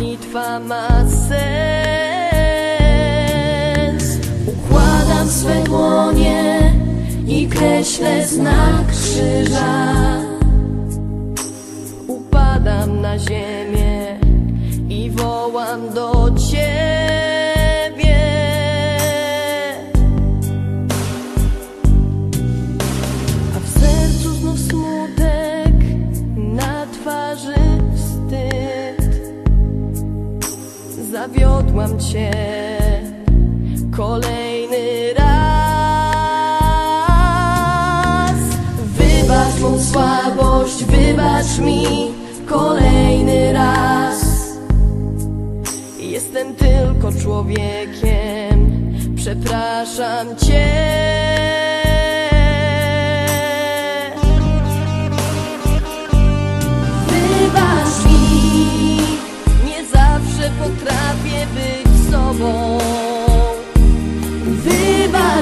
modlitwa ma sens. Układam swe dłonie i kreślę znak krzyża. Upadam na ziemię Zawiodłam Cię kolejny raz. Wybacz mą słabość, wybacz mi kolejny raz. Jestem tylko człowiekiem, przepraszam Cię.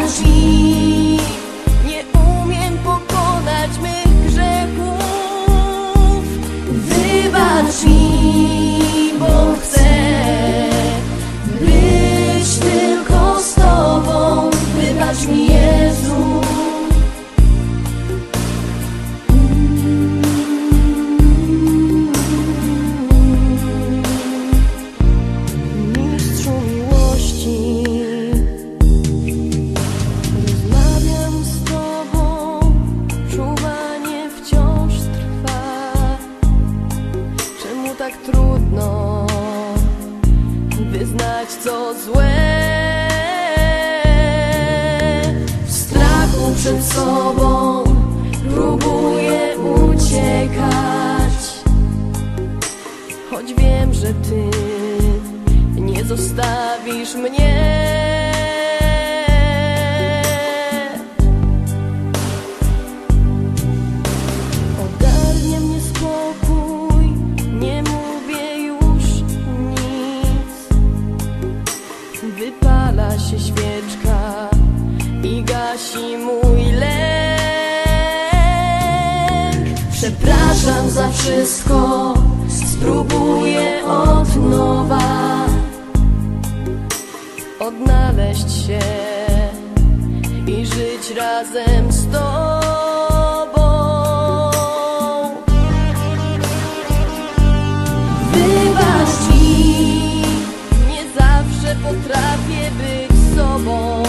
Mi, nie umiem pokonać mych grzechów. Wybacz mi, co złe? W strachu przed sobą próbuję uciekać. Choć wiem, że Ty nie zostawisz mnie. Wypala się świeczka i gasi mój lęk. Przepraszam za wszystko, spróbuję od nowa odnaleźć się i żyć razem że potrafię być sobą.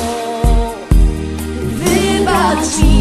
Wybacz mi.